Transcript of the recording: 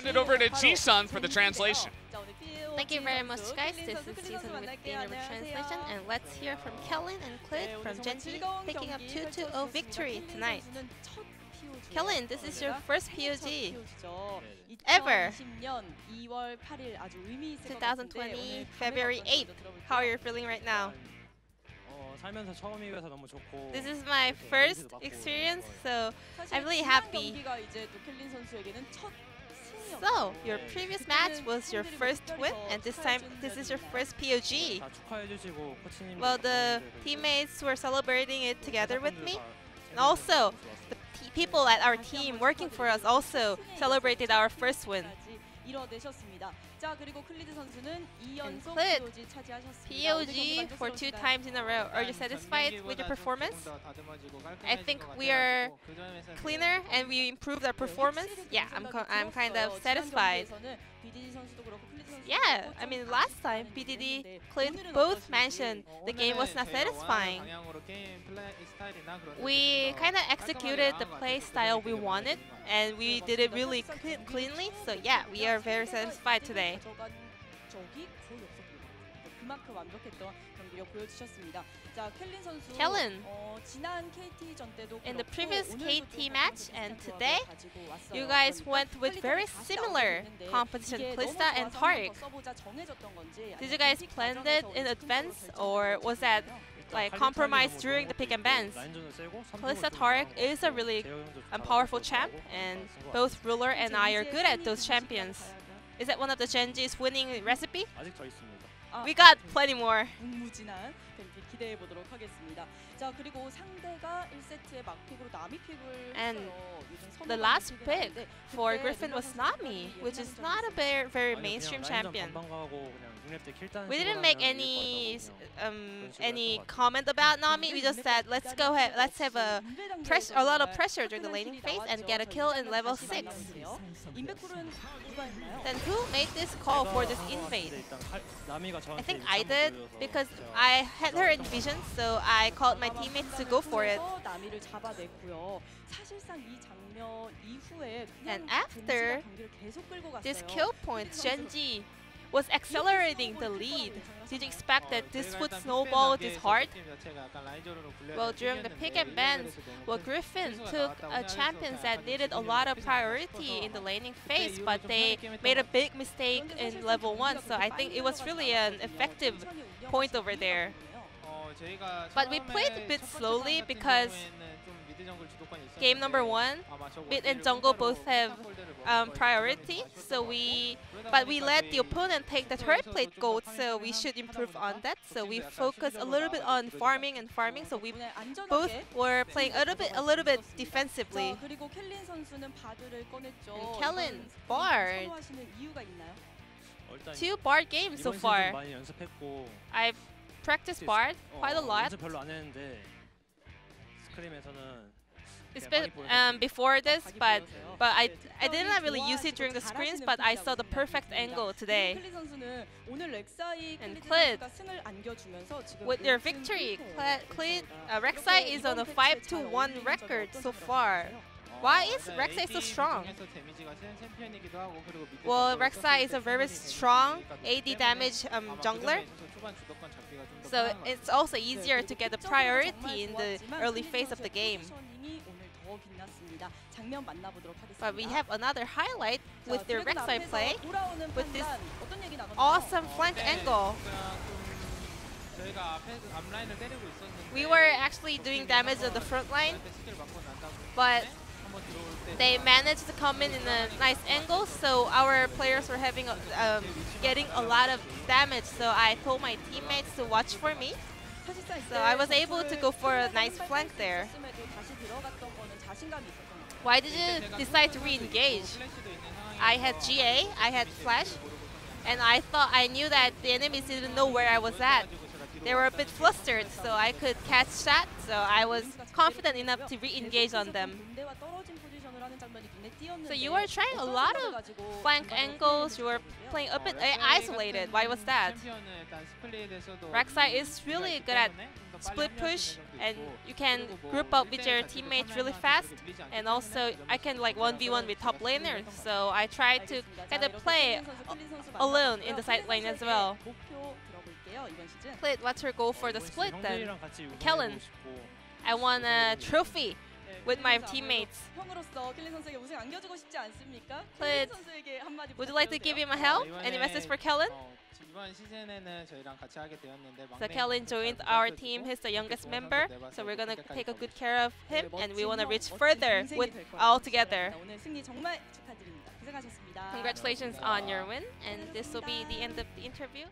hand it over to Jisun for the translation. Thank you very much, guys. This is Jisun with the Universe Translation, and let's hear from Kellin and Clid from Gen.G. Picking up 2-2-0 victory tonight. Kellin, this is your first POG ever. 2020 February 8th. How are you feeling right now? This is my first experience, so I'm really happy. So, your previous match was your first win, and this time this is your first POG. Well, the teammates were celebrating it together with me. And also, the people at our team working for us also celebrated our first win. 이뤄내셨습니다. 자 그리고 클리드 선수는 2연속 클리드, POG 차지하셨습니다. POG for two times in a row. Are you satisfied with your performance? I think we are cleaner and we improved our performance. Yeah, I'm, co- I'm kind of satisfied. yeah, I mean last time BDD, Clid both mentioned the game was not satisfying. We kind of executed the play style we wanted and we did it really cle- cleanly. So yeah, we are very satisfied today. 그만큼 완벽했던 경기력 보여주셨습니다. 자, 켈린 선수 Kellin. 어, 지난 때도 In the previous KT match and today you guys went with very similar competition Kalista and Tariq. Did you guys plan it in advance or was that like compromise during the pick and bans. Kalista Tarek is a really um, powerful champ, and both Ruler and I are good at those champions. Is that one of the Gen.G's winning recipe? 아직 더 있습니다. 아, We got plenty more. 무지난 경기 기대해 보도록 하겠습니다. 자 그리고 상대가 1세트에 막픽으로 나미 픽을 And 했어요. 요즘 The 선호받는 last 픽은 pick 아닌데 for 그때 Griffin 누나 was 선수가 Nami, 거의 which is 옛날 not a 선수였어요. very, very 아니, mainstream 그냥 라인전 champion. We didn't make any um, any comment about Nami. We just said let's go ahead, let's have a press a lot of pressure during the laning phase and get a kill in level six. Then who made this call for this invade? I think I did because I had her in vision, so I called my teammates to go for it. And after this kill point, Gen.G was accelerating the lead. Did you expect that this would snowball this hard? Well, during the pick and bans, well, Griffin took uh, champions that needed a lot of priority in the laning phase, but they made a big mistake in level 1, so I think it was really an effective point over there. But we played a bit slowly because game number one, mid and jungle both have um, priority, so we, but we let the opponent take the turret plate gold, so we should improve on that. So we focus a little bit on farming and farming, so we both were playing a little bit, a little bit defensively. And Kellin, Bard. Two Bard games so far. I've practiced Bard quite a lot. It's been um, before this, but but I I didn't really use it during the scrims, but I saw the perfect angle today. And Clid, with their victory, Clid, uh, Rek'Sai is on a 5-1 record so far. Why is Rek'Sai so strong? Well, Rek'Sai is a very strong AD damage um, jungler, so it's also easier to get the priority in the early phase of the game. But we have another highlight with the Rek'Sai play, with this awesome flank angle. We were actually doing damage at the front line, but they managed to come in in a nice angle, so our players were having a, um, getting a lot of damage. So I told my teammates to watch for me. So I was able to go for a nice flank there. Why did you decide to re-engage? I had GA, I had Flash, and I thought I knew that the enemies didn't know where I was at they were a bit flustered, so I could catch that. So I was confident enough to re-engage on them. So you were trying a lot of flank angles, you were playing a bit eh, isolated. Why was that? Rek'Sai is really good at split push and you can group up with your teammates really fast and also I can like 1v1 with top laners so I try to kind of play alone in the side lane as well. 있는데요 이번 시즌. Split. Her go for the split then? Kellin. I won a trophy. with my teammates. Would you like to give him a help? Any message for Kellin? So Kellin joined our team. He's the youngest member. So we're going to take a good care of him and we want to reach further with all together. Congratulations on your win and this will be the end of the interview.